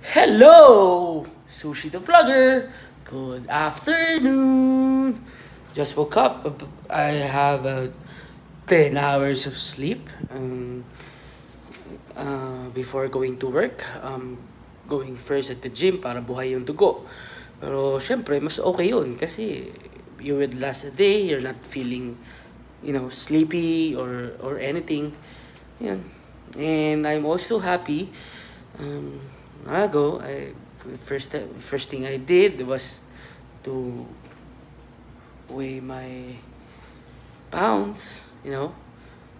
Hello, Sushi the Vlogger. Good afternoon. Just woke up. I have uh, 10 hours of sleep um, uh, before going to work. Um, going first at the gym para buhay yung dugo. Pero syempre, mas okay yun kasi you would last a day, you're not feeling, you know, sleepy or, or anything. Yan. And I'm also happy. Um, ago, I first first thing I did was to weigh my pounds, you know,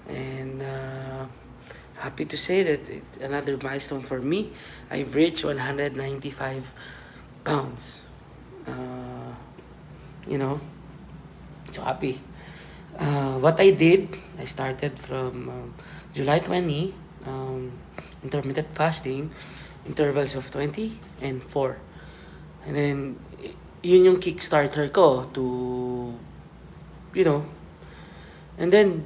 and uh, happy to say that it, another milestone for me. I've reached 195 pounds. Uh, you know, so happy. Uh, what I did, I started from um, July 20, um, intermittent fasting, intervals of 20 and 4. And then, yun yung kickstarter ko to, you know, and then,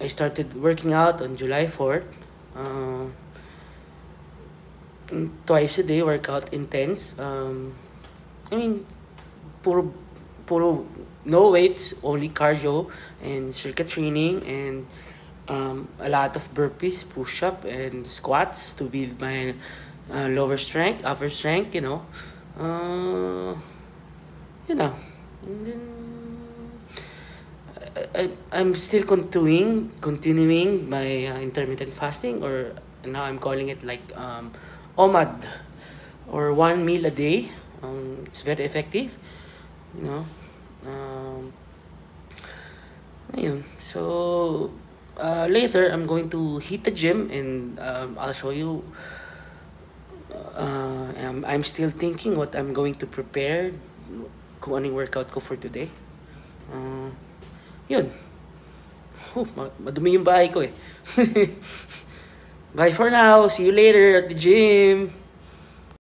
I started working out on July 4th. Uh, twice a day, workout intense. Um, I mean, puro, puro, no weights, only cardio and circuit training and um, a lot of burpees, push-up, and squats to build my uh, lower strength, upper strength, you know. Uh, you know. And then, I, I'm still continuing, continuing my uh, intermittent fasting, or now I'm calling it like um, OMAD, or one meal a day. Um, it's very effective, you know. Um, ayun. So, later I'm going to hit the gym and um, I'll show you uh, I'm, I'm still thinking what I'm going to prepare kung anong workout ko for today. Uh, yun. Oh, madumi yung bahay ko eh. Bye for now. See you later at the gym